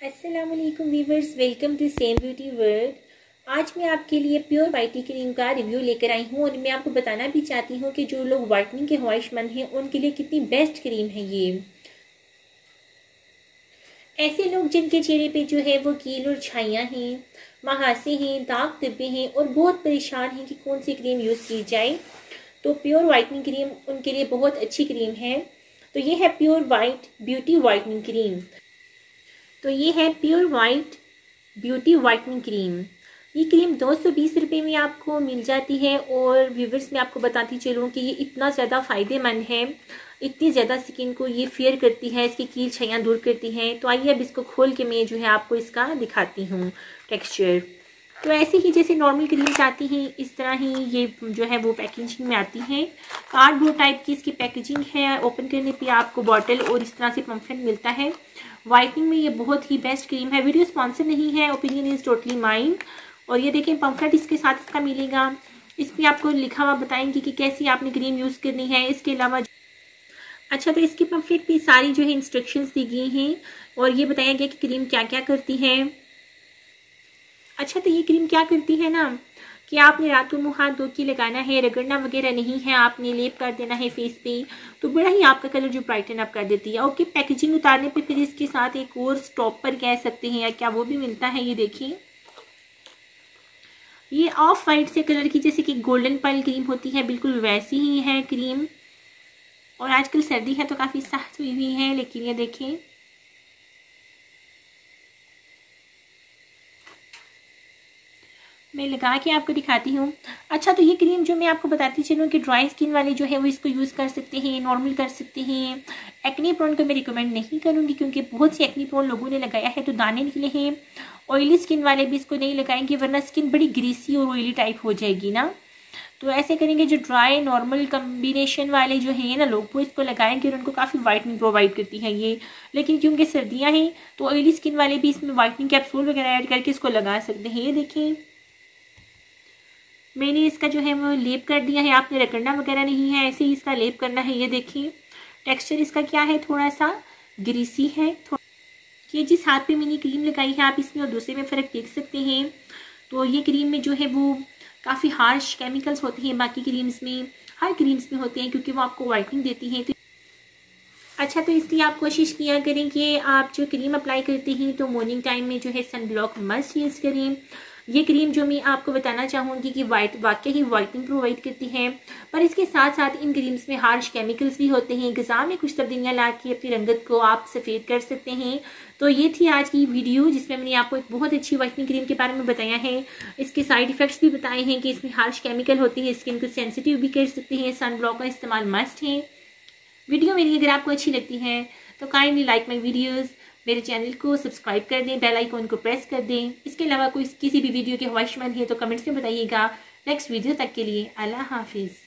वालेकुम viewers welcome to same beauty world आज मैं आपके लिए प्योर वाइटी क्रीम का रिव्यू लेकर आई हूँ और मैं आपको बताना भी चाहती हूँ कि जो लोग वाइटनिंग के ख्वाहिशमंद हैं, उनके लिए कितनी बेस्ट क्रीम है ये। ऐसे लोग जिनके चेहरे पे जो है वो कील और छाइयाँ हैं, महासे हैं, दाग धब्बे हैं और बहुत परेशान हैं कि कौन सी क्रीम यूज़ की जाए तो प्योर वाइटनिंग क्रीम उनके लिए बहुत अच्छी क्रीम है। तो ये है pure white beauty whitening cream तो ये है pure white beauty whitening cream ये क्रीम दो सौ बीस रुपये में आपको मिल जाती है और व्यूवर्स मैं आपको बताती चलूँ कि ये इतना ज़्यादा फ़ायदेमंद है। इतनी ज़्यादा स्किन को ये फेयर करती है, इसकी कील छैयाँ दूर करती हैं। तो आइए अब इसको खोल के मैं जो है आपको इसका दिखाती हूँ टेक्सचर तो ऐसे ही जैसे नॉर्मल क्रीम्स आती हैं, इस तरह ही ये जो है वो पैकेजिंग में आती है। कार्डबोर्ड टाइप की इसकी पैकेजिंग है ओपन करने पे आपको बॉटल और इस तरह से पम्फलेट मिलता है। वाइटनिंग में ये बहुत ही बेस्ट क्रीम है। वीडियो स्पॉन्सर नहीं है ओपिनियन इज़ टोटली माइंड और ये देखें पम्फलेट इसके साथ इसका मिलेगा। इसमें आपको लिखा हुआ बताएँगे कि कैसी आपने क्रीम यूज़ करनी है। इसके अलावा अच्छा तो इसके पम्फलेट पे सारी जो है इंस्ट्रक्शंस दी गई हैं। और ये बताया गया कि क्रीम क्या क्या करती है। अच्छा तो ये क्रीम क्या करती है ना? कि आपने रात को मुँह हाथ धो के लगाना है, रगड़ना वगैरह नहीं है, आपने लेप कर देना है फेस पे तो बड़ा ही आपका कलर जो ब्राइटन अप कर देती है। ओके पैकेजिंग उतारने पे फिर इसके साथ एक और स्टॉप पर कह सकते हैं, या क्या वो भी मिलता है, ये देखिए। ये ऑफ़ वाइट से कलर की, जैसे कि गोल्डन पल क्रीम होती है, बिल्कुल वैसी ही है क्रीम और आजकल सर्दी है तो काफ़ी सख्त हुई हुई है, लेकिन ये देखें मैं लगा के आपको दिखाती हूँ। अच्छा तो ये क्रीम जो मैं आपको बताती चलूँ कि ड्राई स्किन वाले जो है, वो इसको यूज़ कर सकते हैं नॉर्मल कर सकते हैं। एक्नी प्रोन को मैं रिकमेंड नहीं करूँगी क्योंकि बहुत सी एक्नी प्रोन लोगों ने लगाया है तो दाने निकले हैं। ऑयली स्किन वाले भी इसको नहीं लगाएँगे, वरना स्किन बड़ी ग्रीसी और ऑयली टाइप हो जाएगी ना। तो ऐसे करेंगे, जो ड्राई नॉर्मल कम्बिनेशन वाले जो हैं ना लोग, वो इसको लगाएँगे और उनको काफ़ी वाइटनिंग प्रोवाइड करती है ये। लेकिन क्योंकि सर्दियाँ हैं तो ऑयली स्किन वाले भी इसमें वाइटनिंग कैप्सूल वगैरह ऐड करके इसको लगा सकते हैं, ये देखिए मैंने इसका जो है वो लेप कर दिया है, आपने रगड़ना वगैरह नहीं है, ऐसे ही इसका लेप करना है, ये देखिए। टेक्सचर इसका क्या है? थोड़ा सा ग्रीसी है ये जिस हाथ पे मैंने क्रीम लगाई है, आप इसमें और दूसरे में फ़र्क देख सकते हैं। तो ये क्रीम में जो है वो काफ़ी हार्श केमिकल्स होते हैं, बाकी क्रीम्स में, हर क्रीम्स में होते हैं, क्योंकि वो आपको वाइटनिंग देती हैं तो अच्छा तो इसलिए आप कोशिश किया करें कि आप जो क्रीम अप्लाई करते हैं तो मॉर्निंग टाइम में जो है सन ब्लॉक मस्ट यूज़ करें। ये क्रीम जो मैं आपको बताना चाहूँगी कि वाइट वाकई ही वाइटनिंग प्रोवाइड करती है। पर इसके साथ साथ इन क्रीम्स में हार्श केमिकल्स भी होते हैं। गज़ा में कुछ तब्दीलियाँ ला के अपनी रंगत को आप सफ़ेद कर सकते हैं। तो ये थी आज की वीडियो जिसमें मैंने आपको एक बहुत अच्छी वाइटनिंग क्रीम के बारे में बताया है। इसके साइड इफ़ेक्ट्स भी बताए हैं कि इसमें हार्श केमिकल होते हैं स्किन को सेंसिटिव भी कर सकते हैं। सन ब्लॉक का इस्तेमाल मस्ट है। वीडियो मेरी अगर आपको अच्छी लगती है तो काइंडली लाइक माई वीडियोज़ मेरे चैनल को सब्सक्राइब कर दें बेल आइकॉन को प्रेस कर दें। इसके अलावा कोई किसी भी वीडियो के ख्वाहिशमंद है तो कमेंट्स में बताइएगा। नेक्स्ट वीडियो तक के लिए अल्लाह हाफिज़।